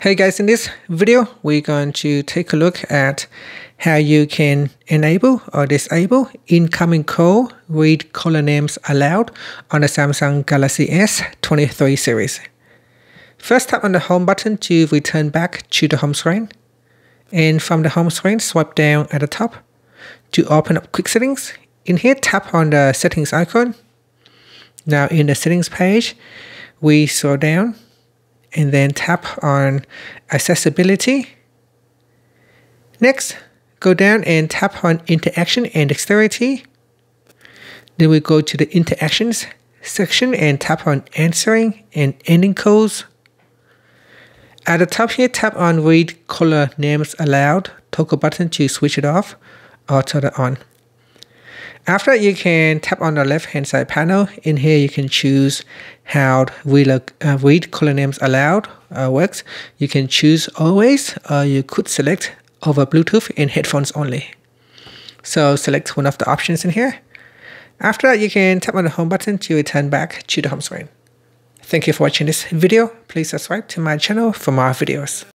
Hey guys, in this video, we're going to take a look at how you can enable or disable incoming call read caller names aloud on the Samsung Galaxy S23 series. First tap on the home button to return back to the home screen. And from the home screen, swipe down at the top to open up quick settings. In here, tap on the settings icon. Now in the settings page, we scroll down and then tap on accessibility. Next, go down and tap on interaction and dexterity. Then we go to the interactions section and tap on answering and ending calls. At the top here, tap on read caller names aloud, toggle button to switch it off or turn it on. After that you can tap on the left hand side panel. In here you can choose how read, uh, read caller names aloud uh, works. You can choose always or you could select over Bluetooth in headphones only. So select one of the options in here. After that you can tap on the home button to return back to the home screen. Thank you for watching this video. Please subscribe to my channel for more videos.